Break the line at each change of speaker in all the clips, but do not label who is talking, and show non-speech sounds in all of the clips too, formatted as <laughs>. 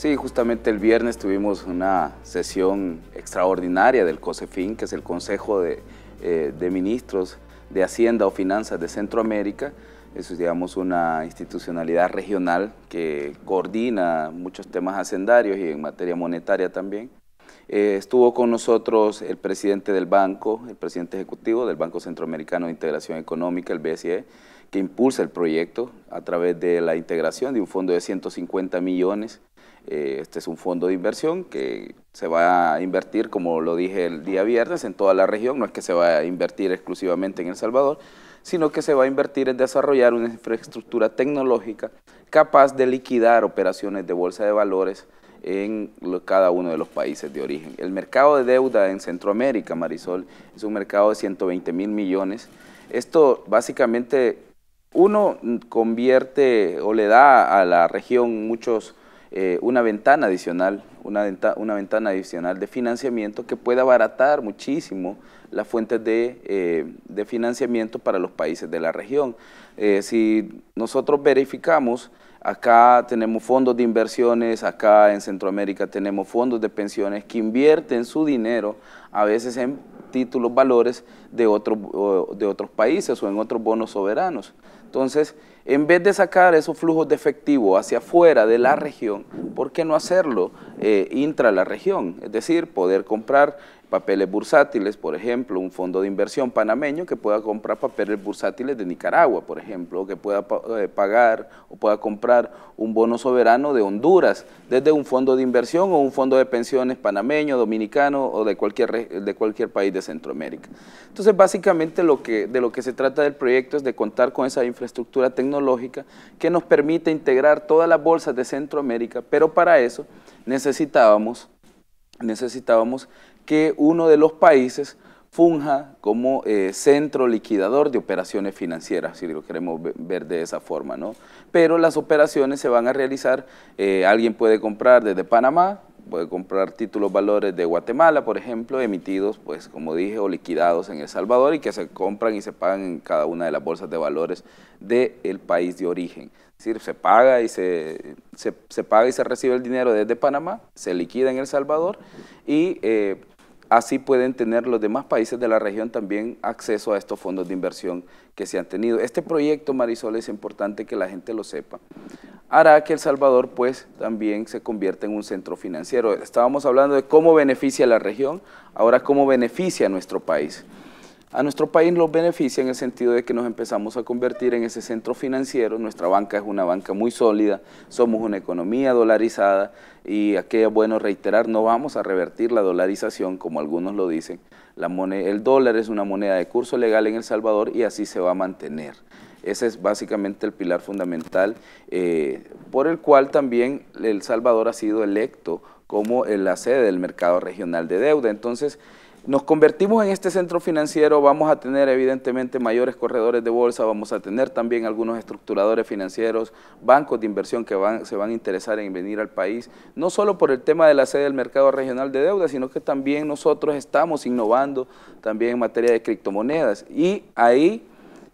Sí, justamente el viernes tuvimos una sesión extraordinaria del COSEFIN, que es el Consejo de, eh, Ministros de Hacienda o Finanzas de Centroamérica. Es, digamos, una institucionalidad regional que coordina muchos temas hacendarios y en materia monetaria también. Eh, estuvo con nosotros el presidente del banco, el presidente ejecutivo del Banco Centroamericano de Integración Económica, el BSE, que impulsa el proyecto a través de la integración de un fondo de 150 millones. Eh, este es un fondo de inversión que se va a invertir, como lo dije el día viernes, en toda la región. No es que se va a invertir exclusivamente en El Salvador, sino que se va a invertir en desarrollar una infraestructura tecnológica capaz de liquidar operaciones de bolsa de valores en cada uno de los países de origen. El mercado de deuda en Centroamérica, Marisol, es un mercado de 120 mil millones. Esto básicamente uno convierte o le da a la región muchos, eh, una ventana adicional, una, ventana adicional de financiamiento que puede abaratar muchísimo las fuentes de, eh, de financiamiento para los países de la región. Eh, si nosotros verificamos Acá tenemos fondos de inversiones, acá en Centroamérica tenemos fondos de pensiones que invierten su dinero a veces en títulos valores de, de otros países o en otros bonos soberanos. Entonces, en vez de sacar esos flujos de efectivo hacia afuera de la región, ¿por qué no hacerlo eh, intra la región? Es decir, poder comprar papeles bursátiles, por ejemplo, un fondo de inversión panameño que pueda comprar papeles bursátiles de Nicaragua, por ejemplo, o que pueda eh, pagar o pueda comprar un bono soberano de Honduras desde un fondo de inversión o un fondo de pensiones panameño, dominicano o de cualquier, de cualquier país de Centroamérica. Entonces, básicamente lo que, de lo que se trata del proyecto es de contar con esa infraestructura tecnológica que nos permite integrar todas las bolsas de Centroamérica, pero para eso necesitábamos necesitábamos que uno de los países funja como eh, centro liquidador de operaciones financieras, si lo queremos ver de esa forma, ¿no? Pero las operaciones se van a realizar, eh, alguien puede comprar desde Panamá, puede comprar títulos valores de Guatemala, por ejemplo, emitidos, pues como dije, o liquidados en El Salvador y que se compran y se pagan en cada una de las bolsas de valores del país de origen. Es decir, se paga, y se, se, paga y se recibe el dinero desde Panamá, se liquida en El Salvador y eh, así pueden tener los demás países de la región también acceso a estos fondos de inversión que se han tenido. Este proyecto, Marisol, es importante que la gente lo sepa. Hará que El Salvador pues también se convierta en un centro financiero. Estábamos hablando de cómo beneficia a la región, ahora cómo beneficia a nuestro país. A nuestro país nos beneficia en el sentido de que nos empezamos a convertir en ese centro financiero, nuestra banca es una banca muy sólida, somos una economía dolarizada y aquí es bueno reiterar, no vamos a revertir la dolarización como algunos lo dicen, el dólar es una moneda de curso legal en El Salvador y así se va a mantener. Ese es básicamente el pilar fundamental eh, por el cual también El Salvador ha sido electo como la sede del mercado regional de deuda. Entonces, nos convertimos en este centro financiero, vamos a tener evidentemente mayores corredores de bolsa, vamos a tener también algunos estructuradores financieros, bancos de inversión que se van a interesar en venir al país, no solo por el tema de la sede del mercado regional de deuda, sino que también nosotros estamos innovando también en materia de criptomonedas y ahí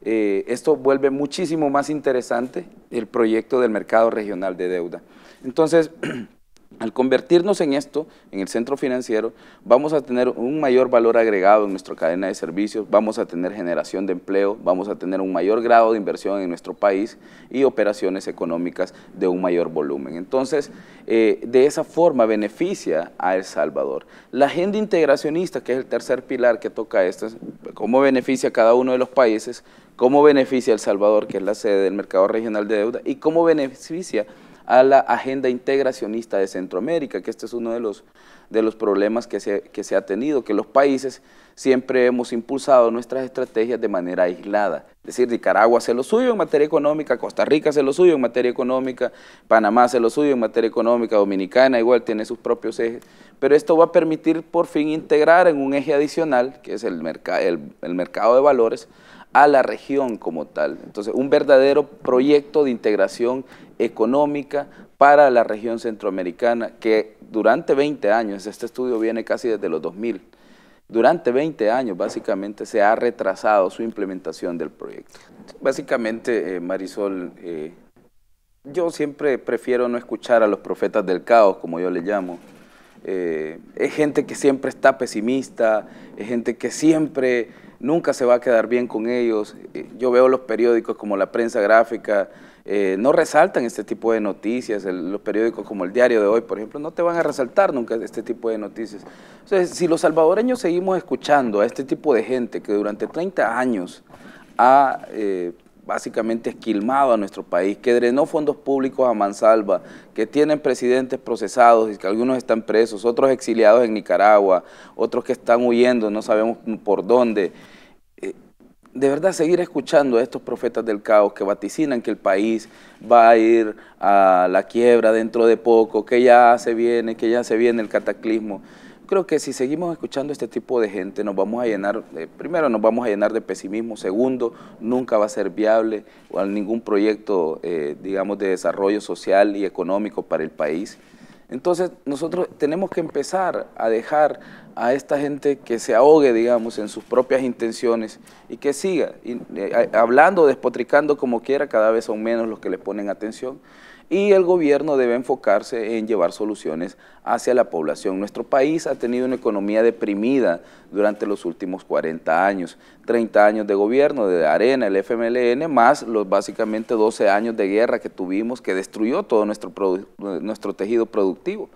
eh, esto vuelve muchísimo más interesante el proyecto del mercado regional de deuda. Entonces, <clears throat> Al convertirnos en esto, en el centro financiero, vamos a tener un mayor valor agregado en nuestra cadena de servicios, vamos a tener generación de empleo, vamos a tener un mayor grado de inversión en nuestro país y operaciones económicas de un mayor volumen. Entonces, eh, de esa forma beneficia a El Salvador. La agenda integracionista, que es el tercer pilar que toca esto, cómo beneficia a cada uno de los países, cómo beneficia a El Salvador, que es la sede del mercado regional de deuda, y cómo beneficia a la agenda integracionista de Centroamérica, que este es uno de los, de los problemas que se, que se ha tenido, que los países siempre hemos impulsado nuestras estrategias de manera aislada. Es decir, Nicaragua hace lo suyo en materia económica, Costa Rica hace lo suyo en materia económica, Panamá hace lo suyo en materia económica, Dominicana igual tiene sus propios ejes, pero esto va a permitir por fin integrar en un eje adicional, que es el, el, el mercado de valores, a la región como tal. Entonces, un verdadero proyecto de integración económica para la región centroamericana que durante 20 años, este estudio viene casi desde los 2000, durante 20 años básicamente se ha retrasado su implementación del proyecto. Básicamente, eh, Marisol, eh, yo siempre prefiero no escuchar a los profetas del caos, como yo le llamo. Eh, es gente que siempre está pesimista, es gente que siempre nunca se va a quedar bien con ellos. Yo veo los periódicos como la prensa gráfica, eh, no resaltan este tipo de noticias. los periódicos como el Diario de Hoy, por ejemplo, no te van a resaltar nunca este tipo de noticias. Entonces, si los salvadoreños seguimos escuchando a este tipo de gente que durante 30 años ha básicamente esquilmado a nuestro país, que drenó fondos públicos a mansalva, que tienen presidentes procesados y que algunos están presos, otros exiliados en Nicaragua, otros que están huyendo, no sabemos por dónde. De verdad, seguir escuchando a estos profetas del caos que vaticinan que el país va a ir a la quiebra dentro de poco, que ya se viene, que ya se viene el cataclismo creo que si seguimos escuchando este tipo de gente, nos vamos a llenar, primero nos vamos a llenar de pesimismo, segundo, nunca va a ser viable ningún proyecto, eh, digamos, de desarrollo social y económico para el país. Entonces, nosotros tenemos que empezar a dejar a esta gente que se ahogue, digamos, en sus propias intenciones y que siga eh, hablando, despotricando como quiera, cada vez son menos los que le ponen atención y el gobierno debe enfocarse en llevar soluciones hacia la población. Nuestro país ha tenido una economía deprimida durante los últimos 40 años, 30 años de gobierno de Arena, el FMLN, más los básicamente 12 años de guerra que tuvimos que destruyó todo nuestro, nuestro tejido productivo.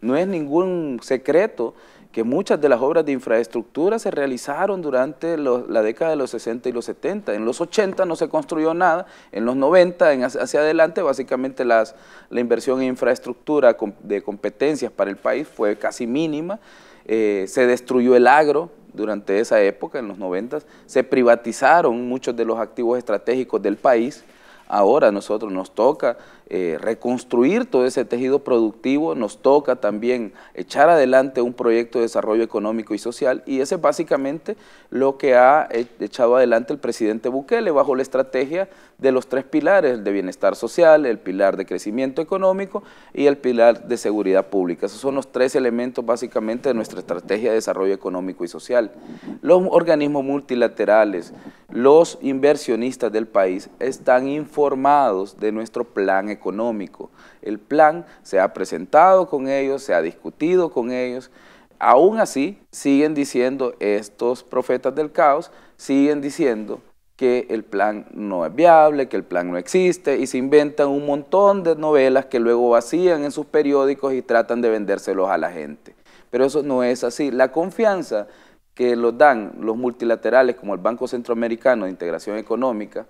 No es ningún secreto que muchas de las obras de infraestructura se realizaron durante la década de los 60 y los 70. En los 80 no se construyó nada, en los 90 en, hacia adelante básicamente la inversión en infraestructura de competencias para el país fue casi mínima, eh, se destruyó el agro durante esa época, en los 90, se privatizaron muchos de los activos estratégicos del país, ahora a nosotros nos toca eh, reconstruir todo ese tejido productivo, nos toca también echar adelante un proyecto de desarrollo económico y social y ese es básicamente lo que ha echado adelante el presidente Bukele bajo la estrategia de los tres pilares, el de bienestar social, el pilar de crecimiento económico y el pilar de seguridad pública. Esos son los tres elementos básicamente de nuestra estrategia de desarrollo económico y social. Los organismos multilaterales, los inversionistas del país están informados de nuestro plan económico. El plan se ha presentado con ellos, se ha discutido con ellos. Aún así, siguen diciendo estos profetas del caos, siguen diciendo que el plan no es viable, que el plan no existe y se inventan un montón de novelas que luego vacían en sus periódicos y tratan de vendérselos a la gente. Pero eso no es así. La confianza que los dan los multilaterales como el Banco Centroamericano de Integración Económica,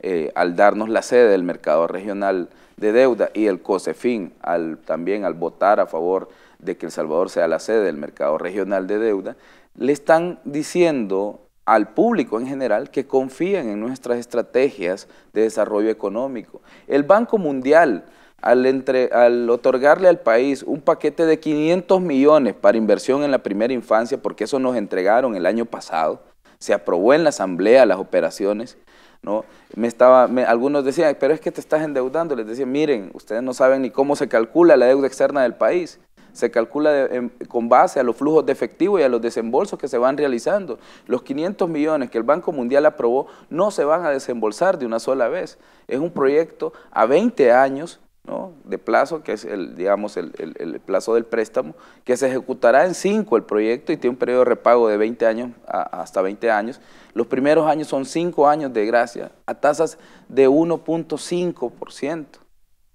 eh, al darnos la sede del mercado regional de deuda y el COSEFIN al, también al votar a favor de que El Salvador sea la sede del mercado regional de deuda, le están diciendo al público en general que confíen en nuestras estrategias de desarrollo económico. El Banco Mundial, al, al otorgarle al país un paquete de 500 millones para inversión en la primera infancia, porque eso nos entregaron el año pasado, se aprobó en la asamblea las operaciones, ¿no? Me estaba, algunos decían, pero es que te estás endeudando. Les decía, miren, ustedes no saben ni cómo se calcula la deuda externa del país. Se calcula con base a los flujos de efectivo y a los desembolsos que se van realizando. Los 500 millones que el Banco Mundial aprobó no se van a desembolsar de una sola vez. Es un proyecto a 20 años de plazo, que es el, digamos, el, plazo del préstamo, que se ejecutará en 5 el proyecto y tiene un periodo de repago de 20 años hasta 20 años. Los primeros años son 5 años de gracia a tasas de 1.5%.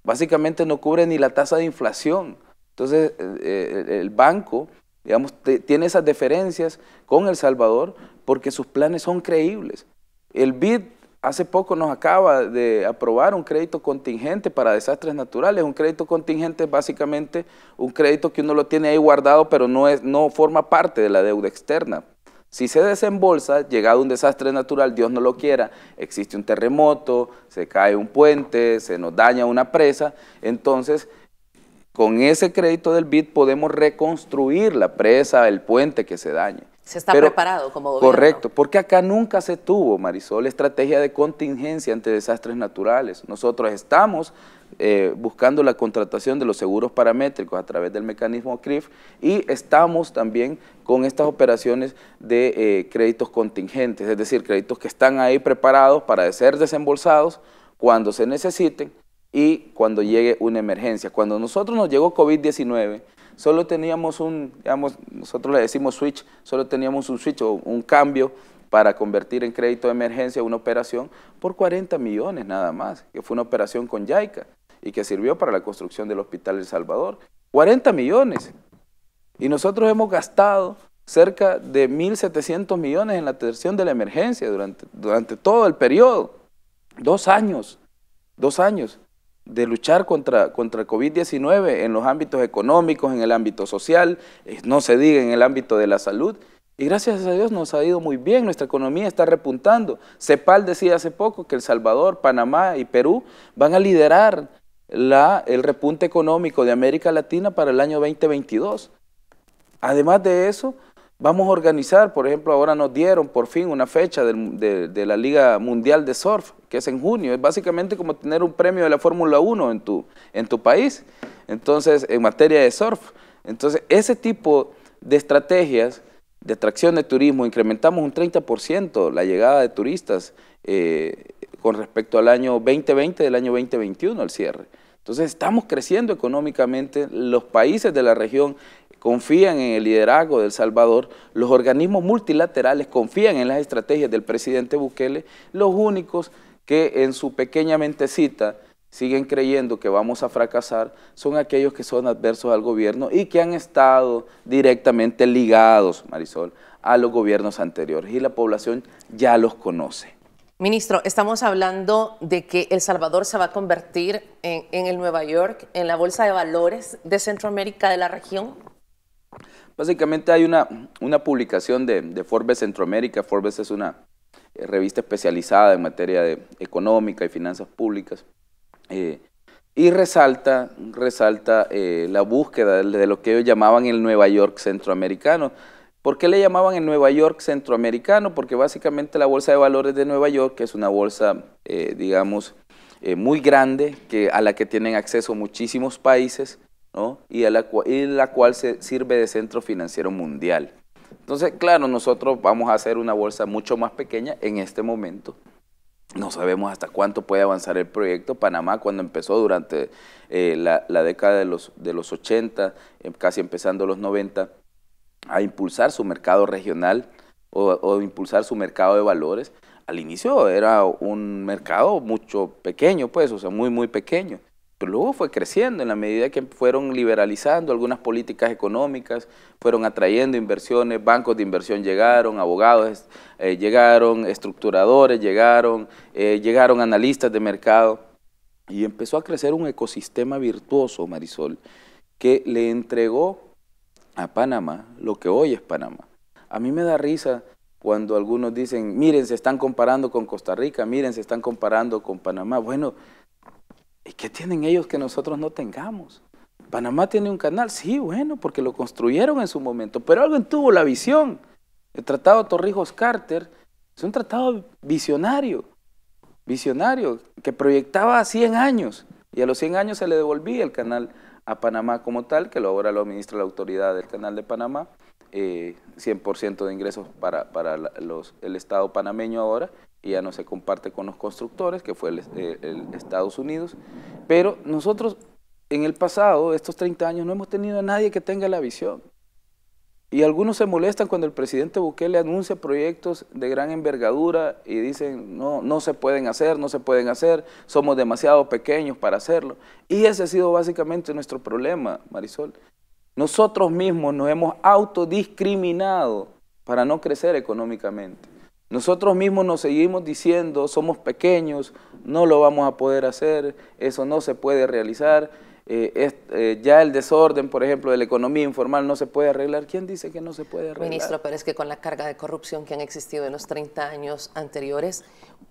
Básicamente no cubre ni la tasa de inflación. Entonces, eh, el banco, digamos, tiene esas diferencias con El Salvador porque sus planes son creíbles. El BID hace poco nos acaba de aprobar un crédito contingente para desastres naturales. Un crédito contingente es básicamente un crédito que uno lo tiene ahí guardado, pero no, es, no forma parte de la deuda externa. Si se desembolsa, llegado un desastre natural, Dios no lo quiera, existe un terremoto, se cae un puente, se nos daña una presa, entonces con ese crédito del BID podemos reconstruir la presa, el puente que se dañe.
Se está preparado como gobierno.
Correcto, porque acá nunca se tuvo, Marisol, estrategia de contingencia ante desastres naturales. Nosotros estamos eh, buscando la contratación de los seguros paramétricos a través del mecanismo CRIF y estamos también con estas operaciones de eh, créditos contingentes, es decir, créditos que están ahí preparados para ser desembolsados cuando se necesiten y cuando llegue una emergencia. Cuando nosotros nos llegó COVID-19, solo teníamos un, digamos, nosotros le decimos switch, solo teníamos un switch o un cambio para convertir en crédito de emergencia una operación por 40 millones nada más, que fue una operación con YAICA y que sirvió para la construcción del Hospital El Salvador. 40 millones. Y nosotros hemos gastado cerca de 1.700 millones en la atención de la emergencia durante, durante todo el periodo. Dos años, dos años de luchar contra, contra el COVID-19 en los ámbitos económicos, en el ámbito social, eh, no se diga en el ámbito de la salud. Y gracias a Dios nos ha ido muy bien, nuestra economía está repuntando. CEPAL decía hace poco que El Salvador, Panamá y Perú van a liderar la, el repunte económico de América Latina para el año 2022. Además de eso, vamos a organizar, por ejemplo, ahora nos dieron por fin una fecha de, la Liga Mundial de Surf, que es en junio. Es básicamente como tener un premio de la Fórmula 1 en tu, en tu país, entonces, en materia de surf. Entonces, ese tipo de estrategias de atracción de turismo, incrementamos un 30% la llegada de turistas eh, con respecto al año 2020 del año 2021 al cierre. Entonces estamos creciendo económicamente, los países de la región confían en el liderazgo de El Salvador, los organismos multilaterales confían en las estrategias del presidente Bukele, los únicos que en su pequeña mentecita siguen creyendo que vamos a fracasar son aquellos que son adversos al gobierno y que han estado directamente ligados, Marisol, a los gobiernos anteriores y la población ya los conoce.
Ministro, estamos hablando de que El Salvador se va a convertir en, el Nueva York, en la bolsa de valores de Centroamérica de la región.
Básicamente hay una, una publicación de, Forbes Centroamérica. Forbes es una eh, revista especializada en materia de económica y finanzas públicas. Eh, y resalta, resalta eh, la búsqueda de, lo que ellos llamaban el Nueva York centroamericano. ¿Por qué le llamaban el Nueva York centroamericano? Porque básicamente la Bolsa de Valores de Nueva York es una bolsa, digamos, muy grande, que, a la que tienen acceso muchísimos países, y, a la, cual se sirve de centro financiero mundial. Entonces, claro, nosotros vamos a hacer una bolsa mucho más pequeña en este momento. No sabemos hasta cuánto puede avanzar el proyecto. Panamá, cuando empezó durante eh, la, década de los, de los 80, eh, casi empezando los 90, a impulsar su mercado regional o, o, impulsar su mercado de valores, al inicio era un mercado mucho pequeño, pues, o sea, muy, muy pequeño luego fue creciendo en la medida que fueron liberalizando algunas políticas económicas, fueron atrayendo inversiones, bancos de inversión llegaron, abogados eh, llegaron, estructuradores llegaron, eh, llegaron analistas de mercado y empezó a crecer un ecosistema virtuoso, Marisol, que le entregó a Panamá lo que hoy es Panamá. A mí me da risa cuando algunos dicen, miren, se están comparando con Costa Rica, miren, se están comparando con Panamá. Bueno, ¿Y qué tienen ellos que nosotros no tengamos? Panamá tiene un canal, sí, bueno, porque lo construyeron en su momento, pero alguien tuvo la visión. El Tratado Torrijos-Carter es un tratado visionario, visionario, que proyectaba a 100 años, y a los 100 años se le devolvía el canal a Panamá como tal, que ahora lo administra la autoridad del canal de Panamá, 100% eh, de ingresos para, para el Estado panameño ahora, y ya no se comparte con los constructores, que fue eh, el, Estados Unidos. Pero nosotros en el pasado, estos 30 años, no hemos tenido a nadie que tenga la visión. Y algunos se molestan cuando el presidente Bukele anuncia proyectos de gran envergadura y dicen, no, no se pueden hacer, no se pueden hacer, somos demasiado pequeños para hacerlo. Y ese ha sido básicamente nuestro problema, Marisol. Nosotros mismos nos hemos autodiscriminado para no crecer económicamente. Nosotros mismos nos seguimos diciendo, somos pequeños, no lo vamos a poder hacer, eso no se puede realizar, eh, eh, ya el desorden, por ejemplo, de la economía informal no se puede arreglar. ¿Quién dice que no se puede arreglar?
Ministro, pero es que con la carga de corrupción que han existido en los 30 años anteriores,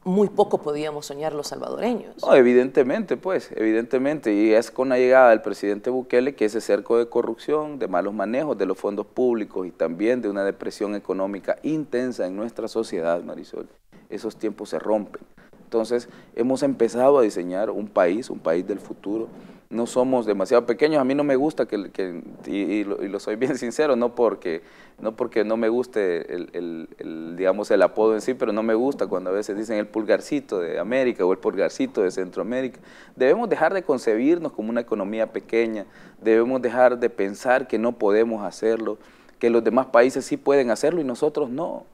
muy poco podíamos soñar los salvadoreños.
No, evidentemente, pues, evidentemente. Y es con la llegada del presidente Bukele que ese cerco de corrupción, de malos manejos de los fondos públicos y también de una depresión económica intensa en nuestra sociedad, Marisol, esos tiempos se rompen. Entonces, hemos empezado a diseñar un país, un país del futuro, no somos demasiado pequeños. A mí no me gusta que, que y, lo, soy bien <laughs> sincero, no porque no, porque no me guste el, digamos, el apodo en sí, pero no me gusta cuando a veces dicen el pulgarcito de América o el pulgarcito de Centroamérica. Debemos dejar de concebirnos como una economía pequeña, debemos dejar de pensar que no podemos hacerlo, que los demás países sí pueden hacerlo y nosotros no.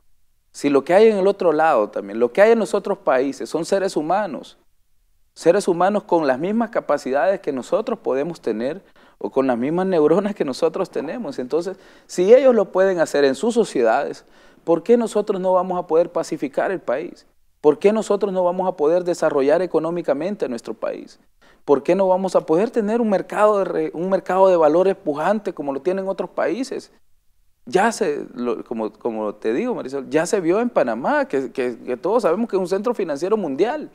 Si lo que hay en el otro lado también, lo que hay en los otros países son seres humanos, seres humanos con las mismas capacidades que nosotros podemos tener o con las mismas neuronas que nosotros tenemos. Entonces, si ellos lo pueden hacer en sus sociedades, ¿por qué nosotros no vamos a poder pacificar el país? ¿Por qué nosotros no vamos a poder desarrollar económicamente nuestro país? ¿Por qué no vamos a poder tener un mercado de, un mercado de valores pujante como lo tienen otros países? Ya se, como, como te digo, Marisol, ya se vio en Panamá, que, que todos sabemos que es un centro financiero mundial.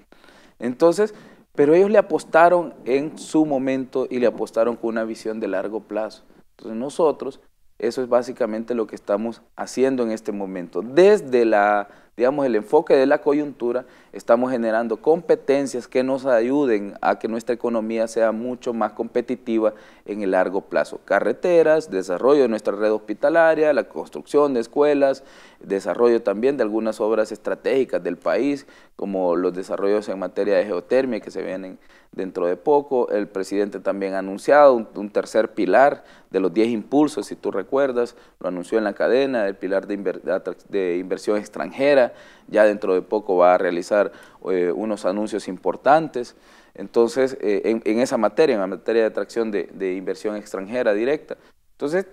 Entonces, pero ellos le apostaron en su momento y le apostaron con una visión de largo plazo. Entonces nosotros, eso es básicamente lo que estamos haciendo en este momento. Desde la digamos, el enfoque de la coyuntura, estamos generando competencias que nos ayuden a que nuestra economía sea mucho más competitiva en el largo plazo. Carreteras, desarrollo de nuestra red hospitalaria, la construcción de escuelas, desarrollo también de algunas obras estratégicas del país, como los desarrollos en materia de geotermia que se vienen dentro de poco. El presidente también ha anunciado un, tercer pilar de los 10 impulsos, si tú recuerdas, lo anunció en la cadena, el pilar de, inversión extranjera, ya dentro de poco va a realizar eh, unos anuncios importantes. Entonces, eh, en, esa materia, en la materia de atracción de, inversión extranjera directa. Entonces,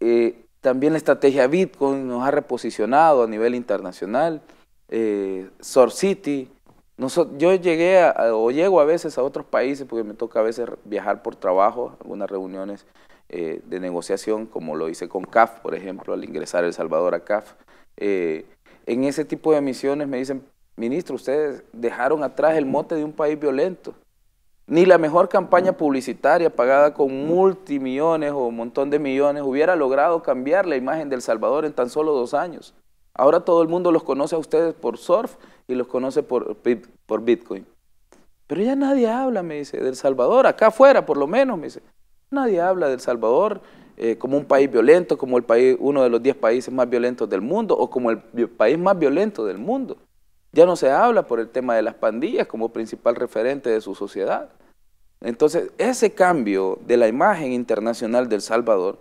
eh, también la estrategia Bitcoin nos ha reposicionado a nivel internacional. Eh, City, yo llegué o llego a veces a otros países porque me toca a veces viajar por trabajo, algunas reuniones de negociación, como lo hice con CAF, por ejemplo, al ingresar El Salvador a CAF. En ese tipo de misiones me dicen, ministro, ustedes dejaron atrás el mote de un país violento. Ni la mejor campaña publicitaria pagada con multimillones o un montón de millones hubiera logrado cambiar la imagen del Salvador en tan solo dos años. Ahora todo el mundo los conoce a ustedes por surf y los conoce por, por Bitcoin. Pero ya nadie habla, me dice, del Salvador, acá afuera por lo menos, me dice. Nadie habla del Salvador eh, como un país violento, como el país, uno de los 10 países más violentos del mundo o como el país más violento del mundo. Ya no se habla por el tema de las pandillas como principal referente de su sociedad. Entonces, ese cambio de la imagen internacional del Salvador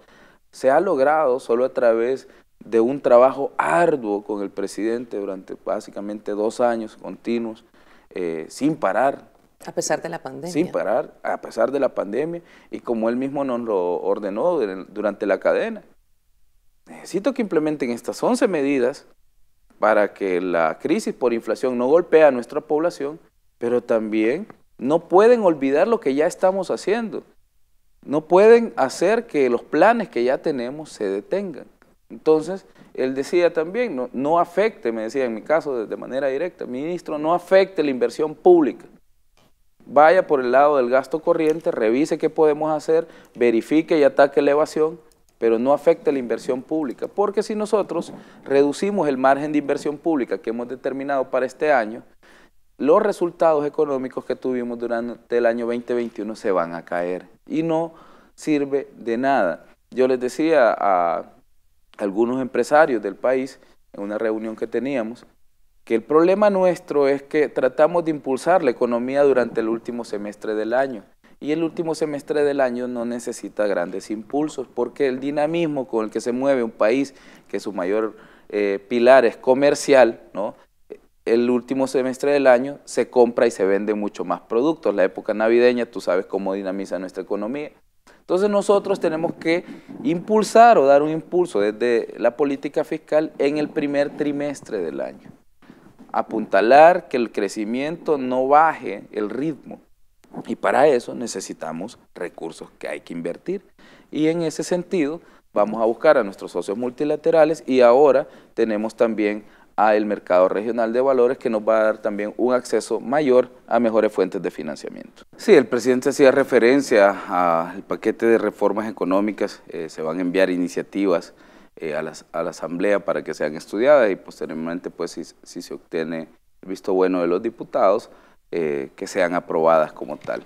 se ha logrado solo a través de un trabajo arduo con el presidente durante básicamente dos años continuos, eh, sin parar.
A pesar de la pandemia.
Sin parar, a pesar de la pandemia, y como él mismo nos lo ordenó durante la cadena. Necesito que implementen estas 11 medidas para que la crisis por inflación no golpee a nuestra población, pero también no pueden olvidar lo que ya estamos haciendo. No pueden hacer que los planes que ya tenemos se detengan. Entonces, él decía también, no, no afecte, me decía en mi caso de, manera directa, ministro, no afecte la inversión pública. Vaya por el lado del gasto corriente, revise qué podemos hacer, verifique y ataque la evasión, pero no afecte la inversión pública. Porque si nosotros reducimos el margen de inversión pública que hemos determinado para este año, los resultados económicos que tuvimos durante el año 2021 se van a caer y no sirve de nada. Yo les decía a algunos empresarios del país, en una reunión que teníamos, que el problema nuestro es que tratamos de impulsar la economía durante el último semestre del año. Y el último semestre del año no necesita grandes impulsos, porque el dinamismo con el que se mueve un país, que su mayor eh, pilar es comercial, ¿no? el último semestre del año se compra y se vende mucho más productos. La época navideña, tú sabes cómo dinamiza nuestra economía. Entonces nosotros tenemos que impulsar o dar un impulso desde la política fiscal en el primer trimestre del año. Apuntalar que el crecimiento no baje el ritmo. Y para eso necesitamos recursos que hay que invertir. Y en ese sentido vamos a buscar a nuestros socios multilaterales y ahora tenemos también al mercado regional de valores que nos va a dar también un acceso mayor a mejores fuentes de financiamiento. Sí, el presidente hacía referencia al paquete de reformas económicas, eh, se van a enviar iniciativas eh, a, la Asamblea para que sean estudiadas y posteriormente, pues si, se obtiene el visto bueno de los diputados, eh, que sean aprobadas como tal.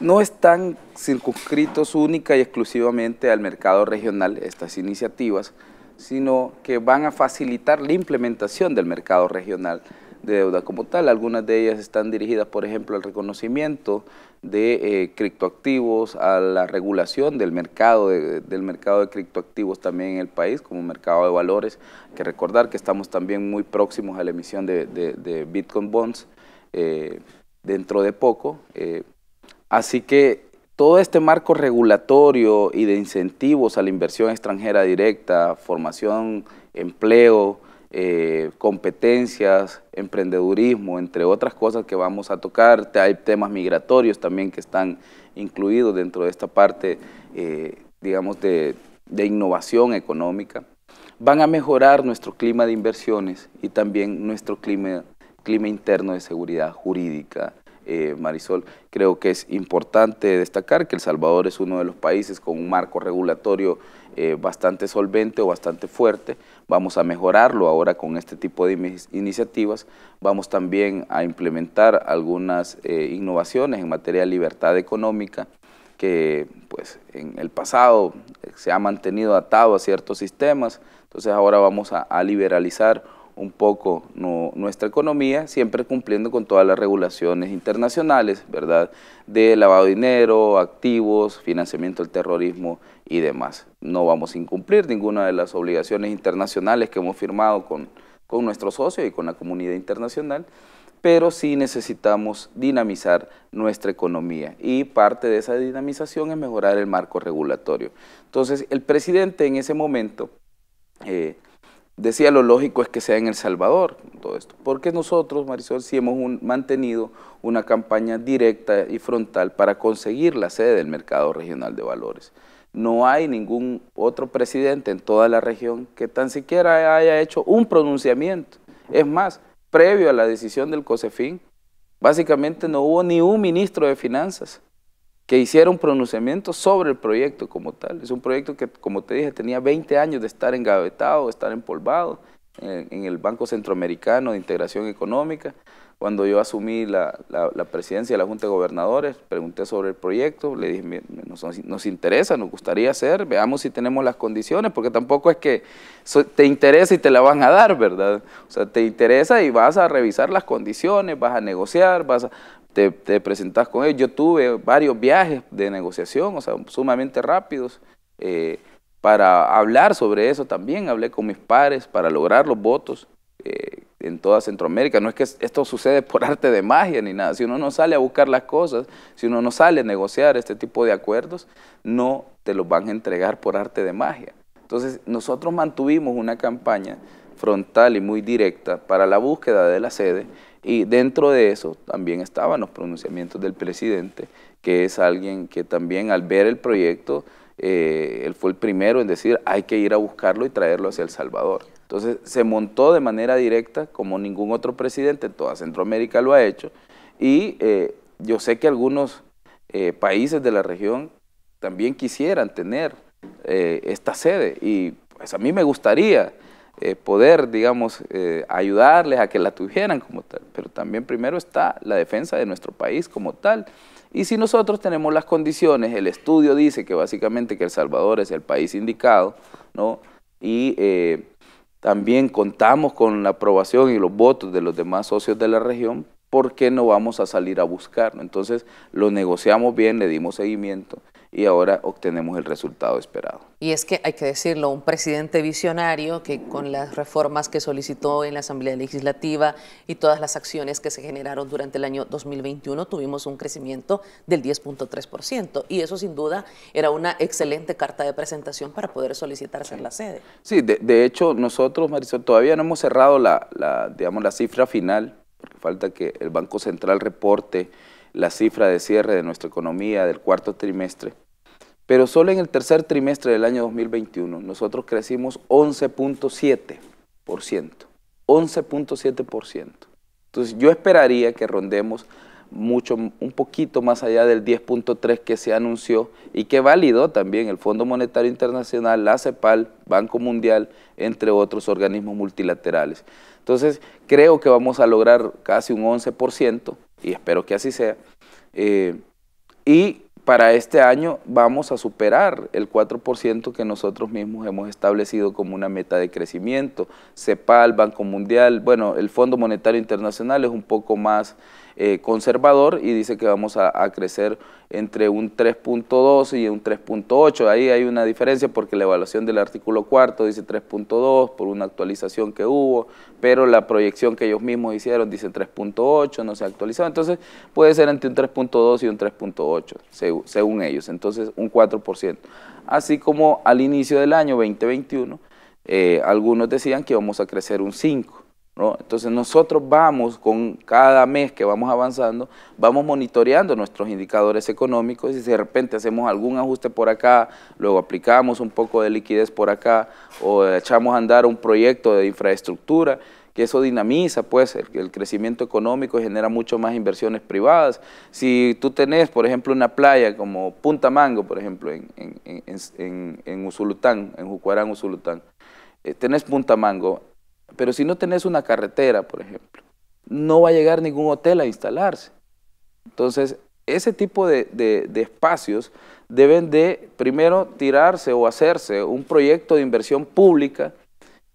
no están circunscritos única y exclusivamente al mercado regional estas iniciativas, sino que van a facilitar la implementación del mercado regional de deuda como tal. Algunas de ellas están dirigidas, por ejemplo, al reconocimiento de eh, criptoactivos, a la regulación del mercado de, del mercado de criptoactivos también en el país como mercado de valores. Hay que recordar que estamos también muy próximos a la emisión de, Bitcoin Bonds eh, dentro de poco. Eh, así que todo este marco regulatorio y de incentivos a la inversión extranjera directa, formación, empleo, eh, competencias, emprendedurismo, entre otras cosas que vamos a tocar. Hay temas migratorios también que están incluidos dentro de esta parte, eh, digamos, de, innovación económica. Van a mejorar nuestro clima de inversiones y también nuestro clima, interno de seguridad jurídica. Eh, Marisol, creo que es importante destacar que El Salvador es uno de los países con un marco regulatorio eh, bastante solvente o bastante fuerte. Vamos a mejorarlo ahora con este tipo de iniciativas. Vamos también a implementar algunas eh, innovaciones en materia de libertad económica que pues, en el pasado se ha mantenido atado a ciertos sistemas. Entonces ahora vamos a liberalizar un poco nuestra economía, siempre cumpliendo con todas las regulaciones internacionales, ¿verdad? De lavado de dinero, activos, financiamiento del terrorismo y demás. No vamos a incumplir ninguna de las obligaciones internacionales que hemos firmado con, con nuestros socios y con la comunidad internacional, pero sí necesitamos dinamizar nuestra economía y parte de esa dinamización es mejorar el marco regulatorio. Entonces, el presidente en ese momento... Eh, decía lo lógico es que sea en El Salvador todo esto, porque nosotros, Marisol, sí hemos mantenido una campaña directa y frontal para conseguir la sede del mercado regional de valores. No hay ningún otro presidente en toda la región que tan siquiera haya hecho un pronunciamiento. Es más, previo a la decisión del COSEFIN, básicamente no hubo ni un ministro de finanzas que hiciera un pronunciamiento sobre el proyecto como tal. Es un proyecto que, como te dije, tenía 20 años de estar engavetado, de estar empolvado en, el Banco Centroamericano de Integración Económica. Cuando yo asumí la, presidencia de la Junta de Gobernadores, pregunté sobre el proyecto, le dije, nos, interesa, nos gustaría hacer, veamos si tenemos las condiciones, porque tampoco es que te interesa y te la van a dar, ¿verdad? O sea, te interesa y vas a revisar las condiciones, vas a negociar, vas a, te, te presentas con ellos. Yo tuve varios viajes de negociación, o sea, sumamente rápidos, eh, para hablar sobre eso también. Hablé con mis pares para lograr los votos eh, en toda Centroamérica. No es que esto sucede por <laughs> arte de magia ni nada. Si uno no sale a buscar las cosas, si uno no sale a negociar este tipo de acuerdos, no te los van a entregar por arte de magia. Entonces, nosotros mantuvimos una campaña frontal y muy directa para la búsqueda de la sede y dentro de eso también estaban los pronunciamientos del presidente, que es alguien que también al ver el proyecto, eh, él fue el primero en decir hay que ir a buscarlo y traerlo hacia El Salvador. Entonces se montó de manera directa como ningún otro presidente en toda Centroamérica lo ha hecho y eh, yo sé que algunos eh, países de la región también quisieran tener esta sede y pues a mí me gustaría eh, poder, digamos, eh, ayudarles a que la tuvieran como tal. Pero también primero está la defensa de nuestro país como tal. Y si nosotros tenemos las condiciones, el estudio dice que básicamente que El Salvador es el país indicado, ¿no? Y eh, también contamos con la aprobación y los votos de los demás socios de la región, ¿por qué no vamos a salir a buscarlo? Entonces lo negociamos bien, le dimos seguimiento y ahora obtenemos el resultado esperado.
Y es que hay que decirlo, un presidente visionario que con las reformas que solicitó en la Asamblea Legislativa y todas las acciones que se generaron durante el año 2021 tuvimos un crecimiento del 10.3% y eso sin duda era una excelente carta de presentación para poder solicitar ser la sede.
Sí, de, hecho nosotros, Marisol, todavía no hemos cerrado la, la, digamos, la cifra final, porque falta que el Banco Central reporte la cifra de cierre de nuestra economía del cuarto trimestre, pero solo en el tercer trimestre del año 2021 nosotros crecimos 11.7%, 11.7%. Entonces yo esperaría que rondemos mucho, un poquito más allá del 10.3 que se anunció y que validó también el Fondo Monetario Internacional, la CEPAL, Banco Mundial, entre otros organismos multilaterales. Entonces creo que vamos a lograr casi un 11%, y espero que así sea, eh, y para este año vamos a superar el 4% que nosotros mismos hemos establecido como una meta de crecimiento. CEPAL, Banco Mundial, bueno, el Fondo Monetario Internacional es un poco más eh, conservador y dice que vamos a, crecer entre un 3.2 y un 3.8. Ahí hay una diferencia porque la evaluación del artículo cuarto dice 3.2 por una actualización que hubo, pero la proyección que ellos mismos hicieron dice 3.8, no se ha actualizado. Entonces puede ser entre un 3.2 y un 3.8, según, ellos. Entonces un 4%. Así como al inicio del año 2021, eh, algunos decían que íbamos a crecer un 5. Entonces nosotros vamos con cada mes que vamos avanzando, vamos monitoreando nuestros indicadores económicos y si de repente hacemos algún ajuste por acá, luego aplicamos un poco de liquidez por acá o echamos a andar un proyecto de infraestructura, que eso dinamiza pues el, crecimiento económico y genera mucho más inversiones privadas. Si tú tenés, por ejemplo, una playa como Punta Mango, por ejemplo, en, en, en, Usulután, en Jucuarán, Usulután, eh, tenés Punta Mango, pero si no tenés una carretera, por ejemplo, no va a llegar ningún hotel a instalarse. Entonces, ese tipo de, espacios deben de primero tirarse o hacerse un proyecto de inversión pública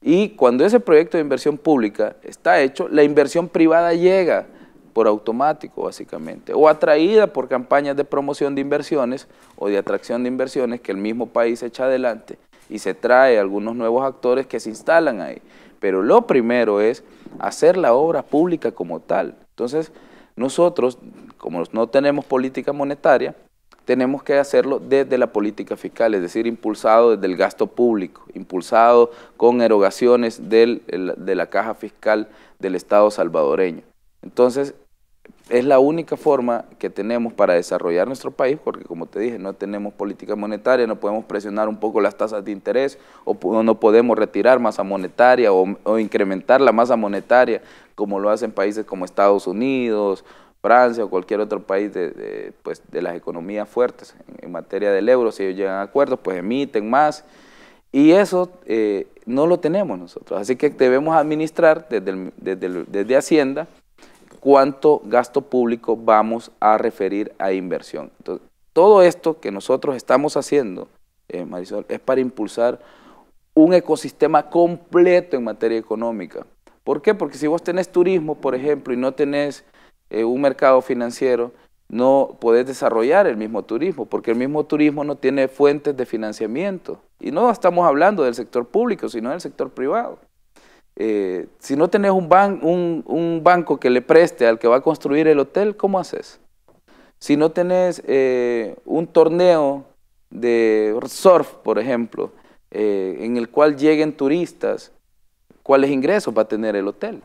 y cuando ese proyecto de inversión pública está hecho, la inversión privada llega por automático básicamente, o atraída por campañas de promoción de inversiones o de atracción de inversiones que el mismo país echa adelante y se trae algunos nuevos actores que se instalan ahí. Pero lo primero es hacer la obra pública como tal. Entonces, nosotros, como no tenemos política monetaria, tenemos que hacerlo desde la política fiscal, es decir, impulsado desde el gasto público, impulsado con erogaciones de la caja fiscal del Estado salvadoreño. Entonces, es la única forma que tenemos para desarrollar nuestro país, porque como te dije, no tenemos política monetaria, no podemos presionar un poco las tasas de interés, o no podemos retirar masa monetaria o, incrementar la masa monetaria, como lo hacen países como Estados Unidos, Francia o cualquier otro país de, pues, de las economías fuertes en, materia del euro, si ellos llegan a acuerdos, pues emiten más, y eso eh, no lo tenemos nosotros, así que debemos administrar desde, desde, desde Hacienda, cuánto gasto público vamos a referir a inversión. todo esto que nosotros estamos haciendo, eh, Marisol, es para impulsar un ecosistema completo en materia económica. ¿Por qué? Porque si vos tenés turismo, por ejemplo, y no tenés eh, un mercado financiero, no podés desarrollar el mismo turismo, porque el mismo turismo no tiene fuentes de financiamiento. Y no estamos hablando del sector público, sino del sector privado. Eh, si no tenés un, un, banco que le preste al que va a construir el hotel, ¿cómo haces? Si no tenés eh, un torneo de surf, por ejemplo, eh, en el cual lleguen turistas, ¿cuáles ingresos va a tener el hotel?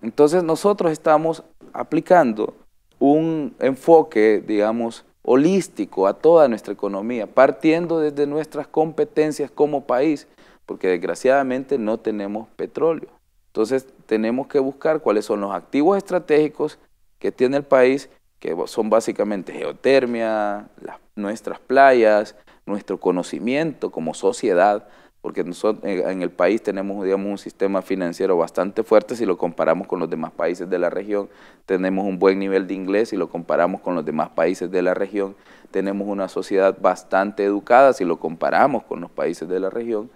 Entonces nosotros estamos aplicando un enfoque, digamos, holístico a toda nuestra economía, partiendo desde nuestras competencias como país porque desgraciadamente no tenemos petróleo. Entonces tenemos que buscar cuáles son los activos estratégicos que tiene el país, que son básicamente geotermia, nuestras playas, nuestro conocimiento como sociedad, porque nosotros en el país tenemos digamos, un sistema financiero bastante fuerte. Si lo comparamos con los demás países de la región, tenemos un buen nivel de inglés. Si lo comparamos con los demás países de la región, tenemos una sociedad bastante educada. Si lo comparamos con los países de la región,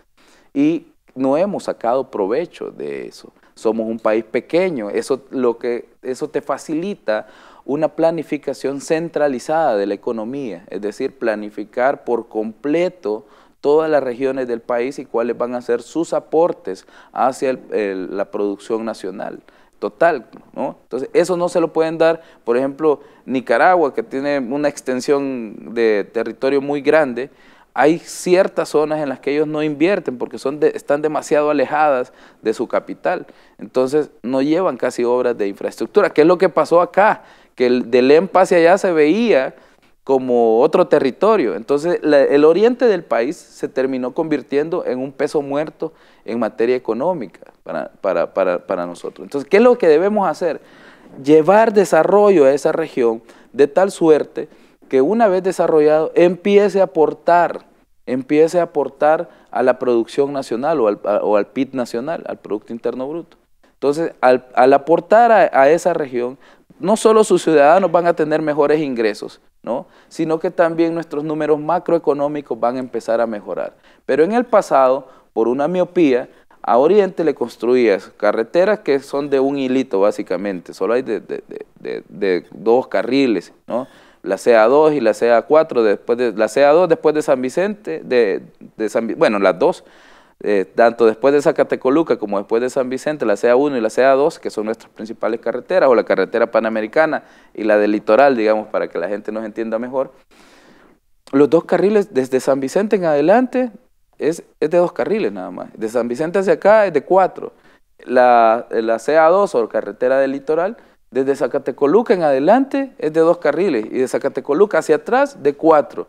y no hemos sacado provecho de eso. Somos un país pequeño, eso, lo que, eso te facilita una planificación centralizada de la economía, es decir, planificar por completo todas las regiones del país y cuáles van a ser sus aportes hacia la producción nacional total, ¿no? Entonces, eso no se lo pueden dar, por ejemplo, Nicaragua, que tiene una extensión de territorio muy grande, hay ciertas zonas en las que ellos no invierten porque son están demasiado alejadas de su capital. Entonces no llevan casi obras de infraestructura. ¿Qué es lo que pasó acá? Que el, del EMPA hacia allá se veía como otro territorio. Entonces el oriente del país se terminó convirtiendo en un peso muerto en materia económica para, para, para, para nosotros. Entonces, ¿qué es lo que debemos hacer? Llevar desarrollo a esa región de tal suerte que una vez desarrollado empiece a aportar, empiece a aportar a la producción nacional o al, PIB nacional, al Producto Interno Bruto. Entonces, al, aportar a, esa región, no solo sus ciudadanos van a tener mejores ingresos, ¿no? sino que también nuestros números macroeconómicos van a empezar a mejorar. Pero en el pasado, por una miopía, a Oriente le construías carreteras que son de un hilito básicamente, solo hay de, dos carriles, ¿no? La CA2 y la CA4, después de, la CA2 después de San Vicente, de, San, bueno, las dos, eh, tanto después de Zacatecoluca como después de San Vicente, la CA1 y la CA2, que son nuestras principales carreteras, o la carretera panamericana y la del litoral, digamos, para que la gente nos entienda mejor. Los dos carriles desde San Vicente en adelante es, de dos carriles nada más. De San Vicente hacia acá es de cuatro. La, la CA2 o carretera del litoral, desde Zacatecoluca en adelante es de dos carriles y de Zacatecoluca hacia atrás de cuatro.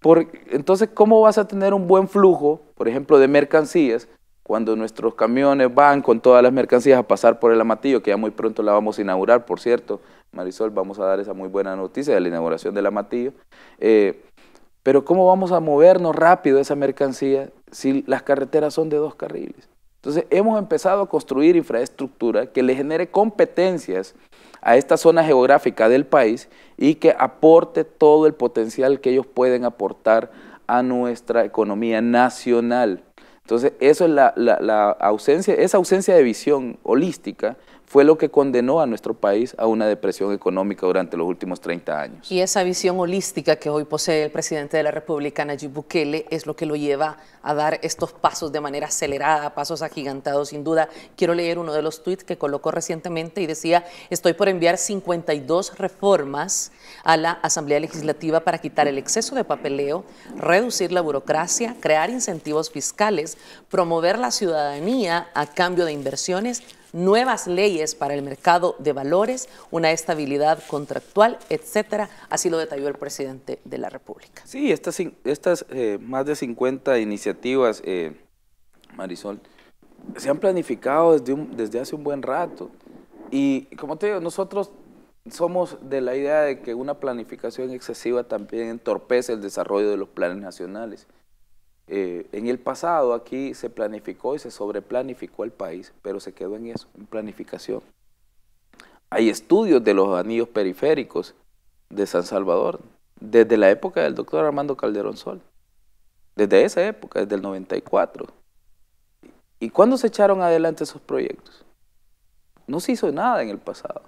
Por, entonces, ¿cómo vas a tener un buen flujo, por ejemplo, de mercancías cuando nuestros camiones van con todas las mercancías a pasar por el Amatillo, que ya muy pronto la vamos a inaugurar, por cierto, Marisol, vamos a dar esa muy buena noticia de la inauguración del Amatillo. Eh, pero ¿cómo vamos a movernos rápido esa mercancía si las carreteras son de dos carriles? Entonces hemos empezado a construir infraestructura que le genere competencias a esta zona geográfica del país y que aporte todo el potencial que ellos pueden aportar a nuestra economía nacional. Entonces, eso es la, la ausencia, esa ausencia de visión holística fue lo que condenó a nuestro país a una depresión económica durante los últimos 30 años.
Y esa visión holística que hoy posee el presidente de la República, Nayib Bukele, es lo que lo lleva a dar estos pasos de manera acelerada, pasos agigantados, sin duda. Quiero leer uno de los tweets que colocó recientemente y decía, estoy por enviar 52 reformas a la Asamblea Legislativa para quitar el exceso de papeleo, reducir la burocracia, crear incentivos fiscales, promover la ciudadanía a cambio de inversiones, nuevas leyes para el mercado de valores, una estabilidad contractual, etcétera. Así lo detalló el presidente de la República.
Sí, estas, estas eh, más de 50 iniciativas, eh, Marisol, se han planificado desde, desde hace un buen rato. Y como te digo, nosotros somos de la idea de que una planificación excesiva también entorpece el desarrollo de los planes nacionales. Eh, en el pasado aquí se planificó y se sobreplanificó el país, pero se quedó en eso, en planificación. Hay estudios de los anillos periféricos de San Salvador, desde la época del doctor Armando Calderón Sol, desde esa época, desde el 94. ¿Y cuándo se echaron adelante esos proyectos? No se hizo nada en el pasado.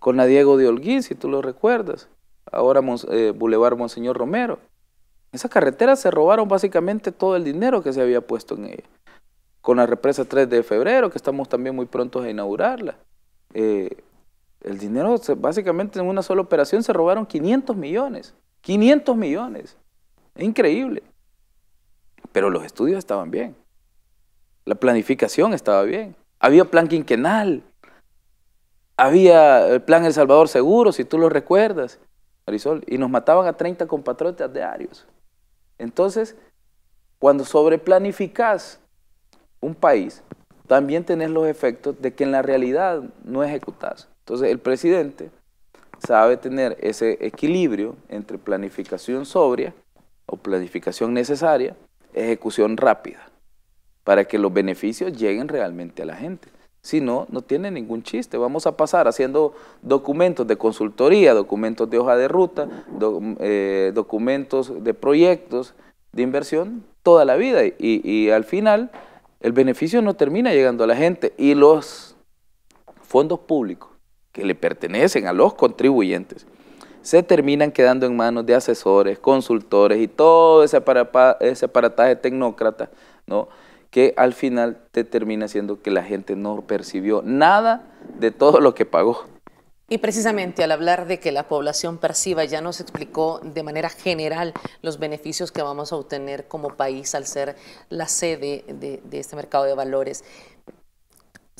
Con la Diego de Holguín, si tú lo recuerdas, ahora eh, Boulevard Monseñor Romero esas carreteras se robaron básicamente todo el dinero que se había puesto en ella. Con la represa 3 de febrero, que estamos también muy prontos a inaugurarla. Eh, el dinero, básicamente en una sola operación se robaron 500 millones. 500 millones. Es increíble. Pero los estudios estaban bien. La planificación estaba bien. Había plan quinquenal. Había el plan El Salvador Seguro, si tú lo recuerdas, Marisol. Y nos mataban a 30 compatriotas diarios. Entonces, cuando sobreplanificas un país, también tenés los efectos de que en la realidad no ejecutas. Entonces, el presidente sabe tener ese equilibrio entre planificación sobria o planificación necesaria, ejecución rápida, para que los beneficios lleguen realmente a la gente. Si no, no tiene ningún chiste. Vamos a pasar haciendo documentos de consultoría, documentos de hoja de ruta, eh, documentos de proyectos de inversión toda la vida. Y, y al final el beneficio no termina llegando a la gente. Y los fondos públicos que le pertenecen a los contribuyentes se terminan quedando en manos de asesores, consultores y todo ese, ese aparataje tecnócrata, ¿no? Que al final te termina siendo que la gente no percibió nada de todo lo que pagó.
Y precisamente al hablar de que la población perciba, ya nos explicó de manera general los beneficios que vamos a obtener como país al ser la sede de, de este mercado de valores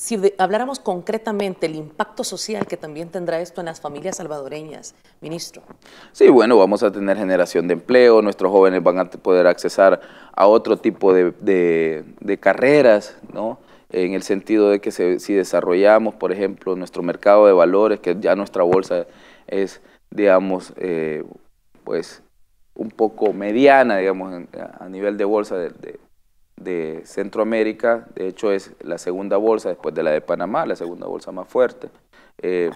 si habláramos concretamente el impacto social que también tendrá esto en las familias salvadoreñas, ministro.
Sí, bueno, vamos a tener generación de empleo, nuestros jóvenes van a poder accesar a otro tipo de, carreras, ¿no? En el sentido de que si desarrollamos, por ejemplo, nuestro mercado de valores, que ya nuestra bolsa es, digamos, eh, pues un poco mediana, digamos, a nivel de bolsa de de Centroamérica, de hecho es la segunda bolsa después de la de Panamá, la segunda bolsa más fuerte. Eh,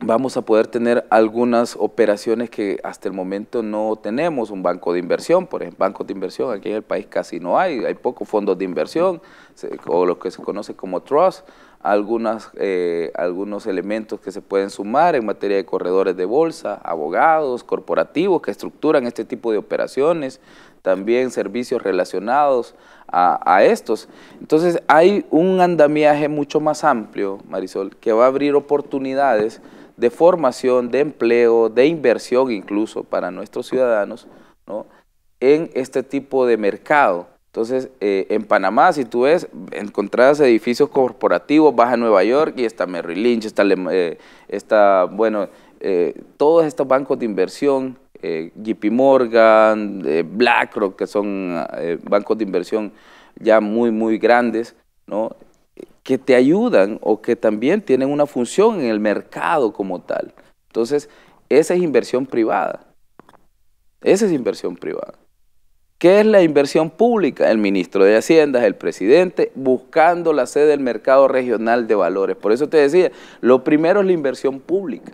vamos a poder tener algunas operaciones que hasta el momento no tenemos, un banco de inversión, por ejemplo, bancos de inversión, aquí en el país casi no hay, hay pocos fondos de inversión, o lo que se conoce como trust, algunas, eh, algunos elementos que se pueden sumar en materia de corredores de bolsa, abogados, corporativos que estructuran este tipo de operaciones, también servicios relacionados a, estos. Entonces hay un andamiaje mucho más amplio, Marisol, que va a abrir oportunidades de formación, de empleo, de inversión incluso para nuestros ciudadanos, ¿no? en este tipo de mercado. Entonces, eh, en Panamá, si tú ves, encontrás edificios corporativos, vas a Nueva York y está Merrill Lynch, está, eh, bueno, eh, todos estos bancos de inversión, JP Morgan, BlackRock, que son bancos de inversión ya muy, muy grandes, ¿no? que te ayudan o que también tienen una función en el mercado como tal. Entonces, esa es inversión privada. Esa es inversión privada. ¿Qué es la inversión pública? El ministro de Hacienda, el presidente, buscando la sede del mercado regional de valores. Por eso te decía, lo primero es la inversión pública.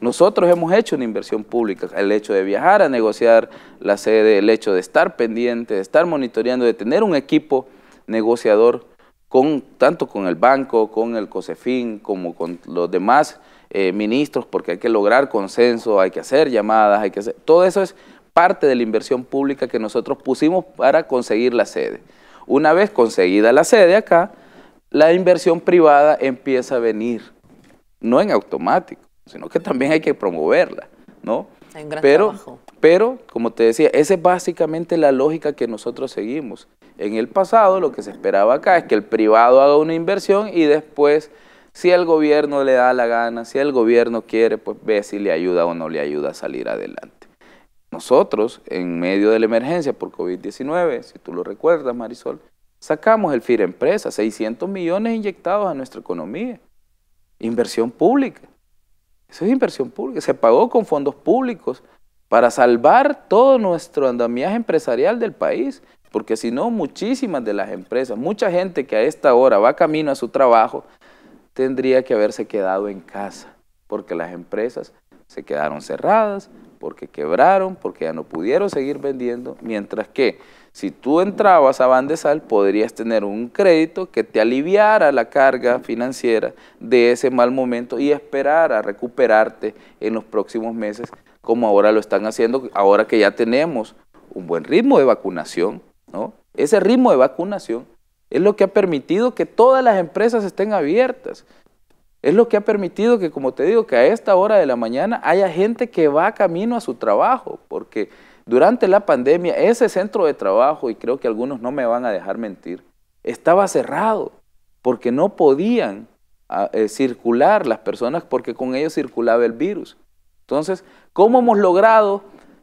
Nosotros hemos hecho una inversión pública, el hecho de viajar a negociar la sede, el hecho de estar pendiente, de estar monitoreando, de tener un equipo negociador con, tanto con el banco, con el COSEFIN, como con los demás eh, ministros, porque hay que lograr consenso, hay que hacer llamadas, hay que hacer, todo eso es parte de la inversión pública que nosotros pusimos para conseguir la sede. Una vez conseguida la sede acá, la inversión privada empieza a venir, no en automático, sino que también hay que promoverla, ¿no? pero, pero, como te decía, esa es básicamente la lógica que nosotros seguimos. En el pasado lo que se esperaba acá es que el privado haga una inversión y después, si el gobierno le da la gana, si el gobierno quiere, pues ve si le ayuda o no le ayuda a salir adelante. Nosotros, en medio de la emergencia por COVID-19, si tú lo recuerdas, Marisol, sacamos el FIR Empresa, 600 millones inyectados a nuestra economía. Inversión pública. Eso es inversión pública. Se pagó con fondos públicos para salvar todo nuestro andamiaje empresarial del país, porque si no, muchísimas de las empresas, mucha gente que a esta hora va camino a su trabajo, tendría que haberse quedado en casa, porque las empresas se quedaron cerradas, porque quebraron, porque ya no pudieron seguir vendiendo, mientras que si tú entrabas a Bandesal podrías tener un crédito que te aliviara la carga financiera de ese mal momento y esperar a recuperarte en los próximos meses, como ahora lo están haciendo, ahora que ya tenemos un buen ritmo de vacunación, ¿no? Ese ritmo de vacunación es lo que ha permitido que todas las empresas estén abiertas. Es lo que ha permitido que, como te digo, que a esta hora de la mañana haya gente que va camino a su trabajo, porque durante la pandemia ese centro de trabajo, y creo que algunos no me van a dejar mentir, estaba cerrado, porque no podían ah, eh, circular las personas, porque con ellos circulaba el virus. Entonces, ¿cómo hemos logrado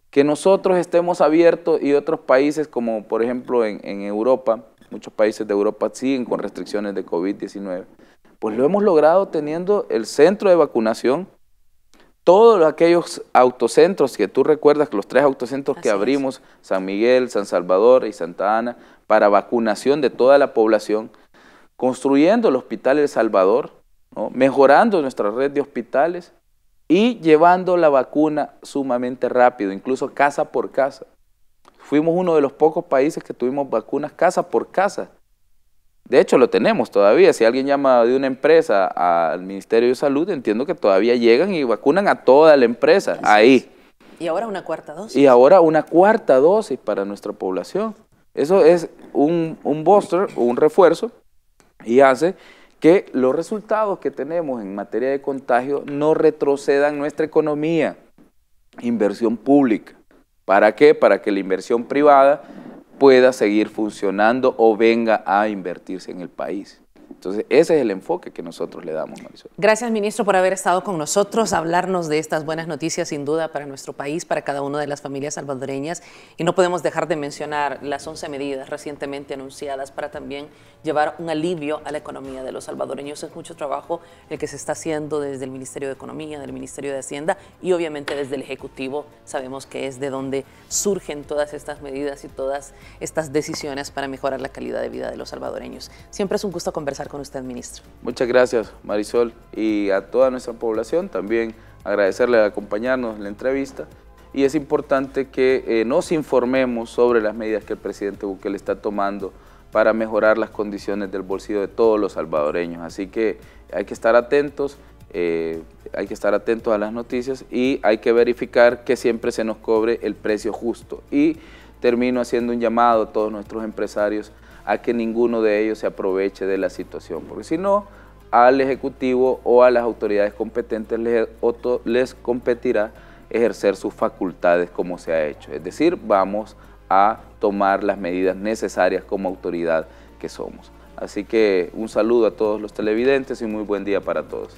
que nosotros estemos abiertos y otros países, como por ejemplo en, en Europa, muchos países de Europa siguen con restricciones de COVID-19? Pues lo hemos logrado teniendo el centro de vacunación, todos aquellos autocentros que tú recuerdas, los tres autocentros que abrimos, San Miguel, San Salvador y Santa Ana, para vacunación de toda la población, construyendo el Hospital El Salvador, mejorando nuestra red de hospitales y llevando la vacuna sumamente rápido, incluso casa por casa. Fuimos uno de los pocos países que tuvimos vacunas casa por casa de hecho, lo tenemos todavía. Si alguien llama de una empresa al Ministerio de Salud, entiendo que todavía llegan y vacunan a toda la empresa, ahí.
Y ahora una cuarta dosis.
Y ahora una cuarta dosis para nuestra población. Eso es un, un booster o un refuerzo y hace que los resultados que tenemos en materia de contagio no retrocedan nuestra economía. Inversión pública. ¿Para qué? Para que la inversión privada pueda seguir funcionando o venga a invertirse en el país. Entonces, ese es el enfoque que nosotros le damos, Marisol.
Gracias, ministro, por haber estado con nosotros, hablarnos de estas buenas noticias, sin duda, para nuestro país, para cada una de las familias salvadoreñas. Y no podemos dejar de mencionar las 11 medidas recientemente anunciadas para también llevar un alivio a la economía de los salvadoreños. Es mucho trabajo el que se está haciendo desde el Ministerio de Economía, del Ministerio de Hacienda y obviamente desde el Ejecutivo. Sabemos que es de donde surgen todas estas medidas y todas estas decisiones para mejorar la calidad de vida de los salvadoreños. Siempre es un gusto conversar con con usted, ministro.
Muchas gracias, Marisol, y a toda nuestra población también agradecerle de acompañarnos en la entrevista. Y es importante que eh, nos informemos sobre las medidas que el presidente Bukele está tomando para mejorar las condiciones del bolsillo de todos los salvadoreños. Así que hay que estar atentos, eh, hay que estar atentos a las noticias y hay que verificar que siempre se nos cobre el precio justo. Y termino haciendo un llamado a todos nuestros empresarios a que ninguno de ellos se aproveche de la situación, porque si no, al Ejecutivo o a las autoridades competentes les, les competirá ejercer sus facultades como se ha hecho. Es decir, vamos a tomar las medidas necesarias como autoridad que somos. Así que un saludo a todos los televidentes y muy buen día para todos.